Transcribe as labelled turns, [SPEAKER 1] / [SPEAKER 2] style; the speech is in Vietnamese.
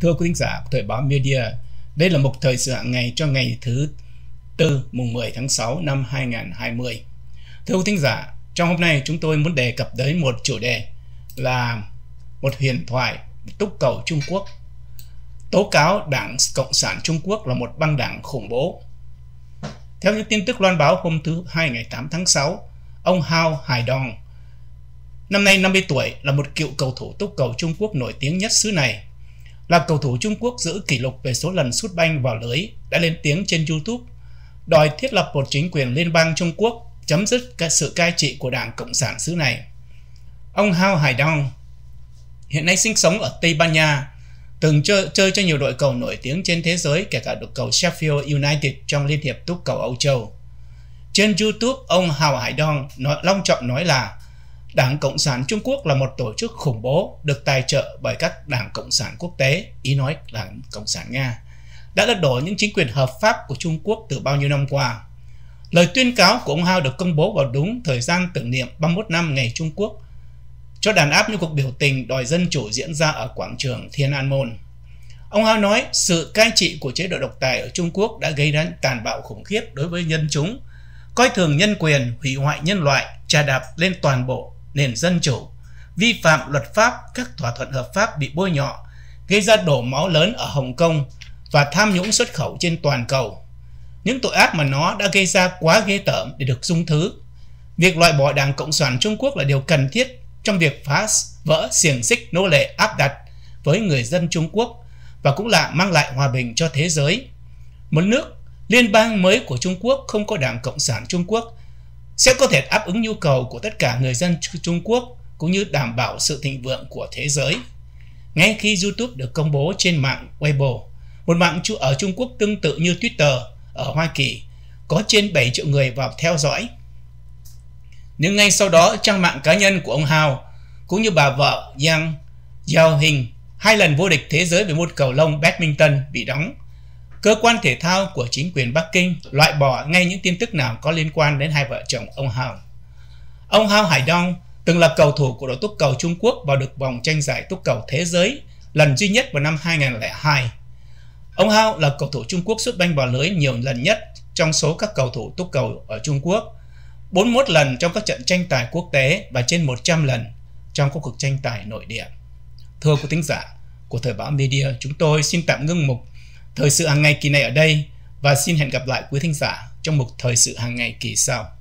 [SPEAKER 1] Thưa quý thính giả Thời báo Media, đây là một thời sự hàng ngày cho ngày thứ tư mùng 10 tháng 6 năm 2020. Thưa quý thính giả, trong hôm nay chúng tôi muốn đề cập tới một chủ đề là một huyền thoại túc cầu Trung Quốc tố cáo Đảng Cộng sản Trung Quốc là một băng đảng khủng bố. Theo những tin tức loan báo hôm thứ Hai ngày 8 tháng 6, ông Hao Hải Dong, năm nay 50 tuổi, là một cựu cầu thủ túc cầu Trung Quốc nổi tiếng nhất xứ này. Là cầu thủ Trung Quốc giữ kỷ lục về số lần sút banh vào lưới đã lên tiếng trên YouTube, đòi thiết lập một chính quyền liên bang Trung Quốc chấm dứt các sự cai trị của Đảng Cộng sản xứ này. Ông Hao Hải Dong hiện nay sinh sống ở Tây Ban Nha, từng chơi, chơi cho nhiều đội cầu nổi tiếng trên thế giới kể cả đội cầu Sheffield United trong Liên hiệp túc cầu Âu Châu. Trên YouTube, ông Hào Hải Dong nói, long trọng nói là Đảng Cộng sản Trung Quốc là một tổ chức khủng bố được tài trợ bởi các đảng Cộng sản quốc tế, ý nói là Cộng sản Nga, đã lật đổ những chính quyền hợp pháp của Trung Quốc từ bao nhiêu năm qua. Lời tuyên cáo của ông Hao được công bố vào đúng thời gian tưởng niệm 31 năm ngày Trung Quốc cho đàn áp những cuộc biểu tình đòi dân chủ diễn ra ở quảng trường Thiên An Môn. Ông Hao nói sự cai trị của chế độ độc tài ở Trung Quốc đã gây ra tàn bạo khủng khiếp đối với nhân chúng, coi thường nhân quyền, hủy hoại nhân loại, trà đạp lên toàn bộ nền dân chủ, vi phạm luật pháp, các thỏa thuận hợp pháp bị bôi nhọ, gây ra đổ máu lớn ở Hồng Kông và tham nhũng xuất khẩu trên toàn cầu. Những tội ác mà nó đã gây ra quá ghê tởm để được dung thứ. Việc loại bỏ Đảng Cộng sản Trung Quốc là điều cần thiết trong việc phá vỡ xiềng xích nô lệ áp đặt với người dân Trung Quốc và cũng là mang lại hòa bình cho thế giới. Một nước liên bang mới của Trung Quốc không có Đảng Cộng sản Trung Quốc sẽ có thể đáp ứng nhu cầu của tất cả người dân Trung Quốc cũng như đảm bảo sự thịnh vượng của thế giới. Ngay khi YouTube được công bố trên mạng Weibo, một mạng ở Trung Quốc tương tự như Twitter ở Hoa Kỳ, có trên 7 triệu người vào theo dõi. Nhưng ngay sau đó, trang mạng cá nhân của ông Hao cũng như bà vợ Yang Giao Hình, hai lần vô địch thế giới về môn cầu lông badminton bị đóng cơ quan thể thao của chính quyền Bắc Kinh loại bỏ ngay những tin tức nào có liên quan đến hai vợ chồng ông Hao. Ông Hao Hải Dong từng là cầu thủ của đội túc cầu Trung Quốc vào được vòng tranh giải túc cầu thế giới lần duy nhất vào năm 2002. Ông Hao là cầu thủ Trung Quốc xuất banh vào lưới nhiều lần nhất trong số các cầu thủ túc cầu ở Trung Quốc, 41 lần trong các trận tranh tài quốc tế và trên 100 lần trong các cuộc tranh tài nội địa. Thưa quý thính giả của Thời báo Media, chúng tôi xin tạm ngưng mục Thời sự hàng ngày kỳ này ở đây, và xin hẹn gặp lại quý thính giả trong một thời sự hàng ngày kỳ sau.